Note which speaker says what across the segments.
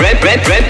Speaker 1: Red, red, red.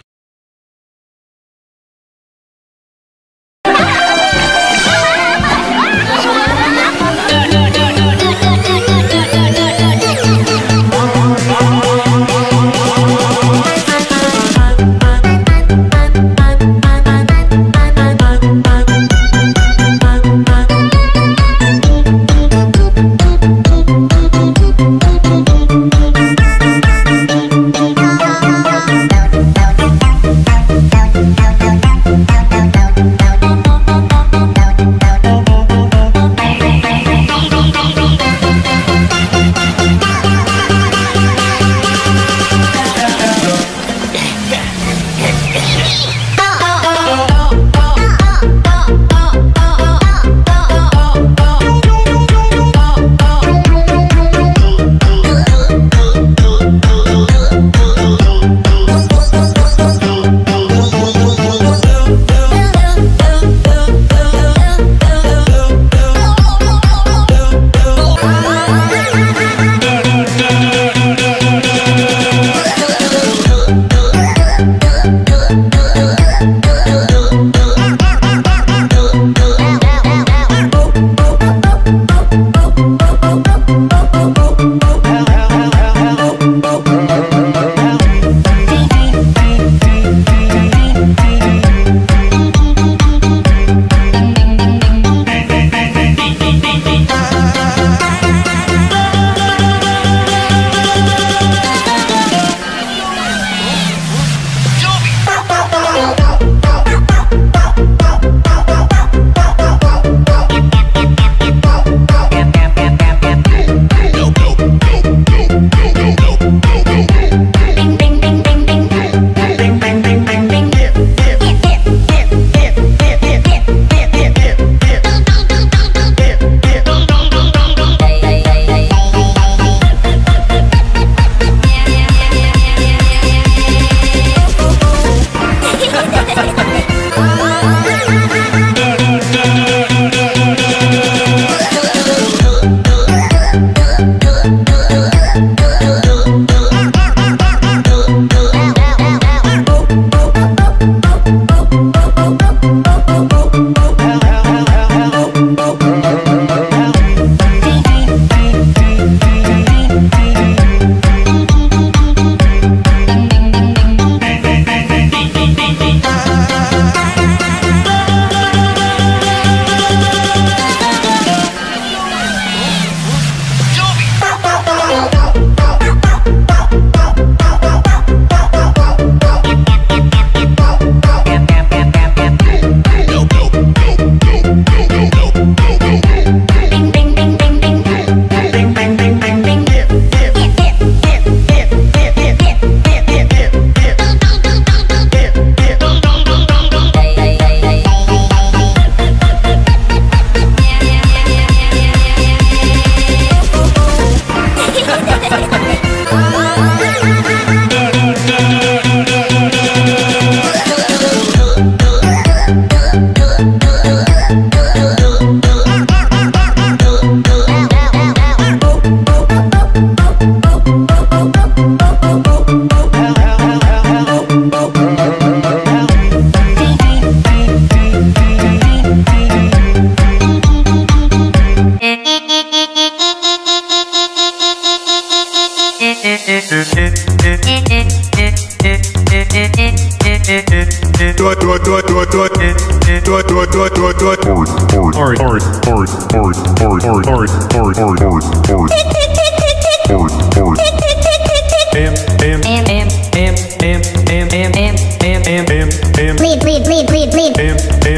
Speaker 2: Bleed, bleed, bleed, bleed, bleed.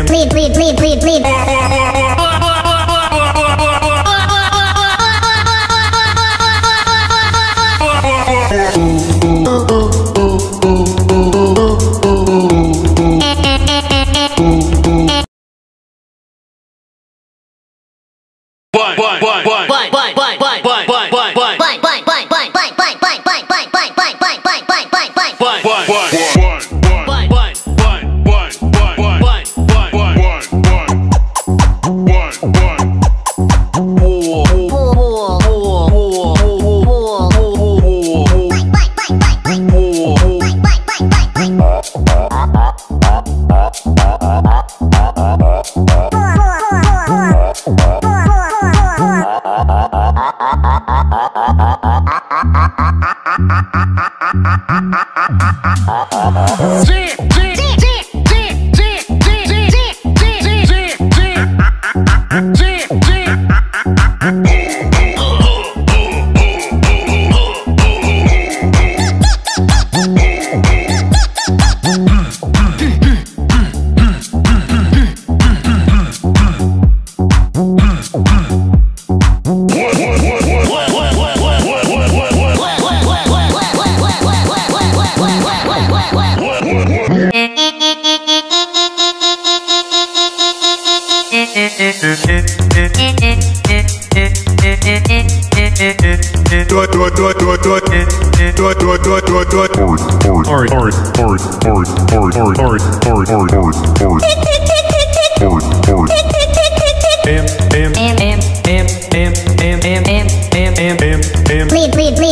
Speaker 2: Bleed, bleed, bleed, bleed.
Speaker 1: one.
Speaker 3: Lead, lead,
Speaker 4: lead.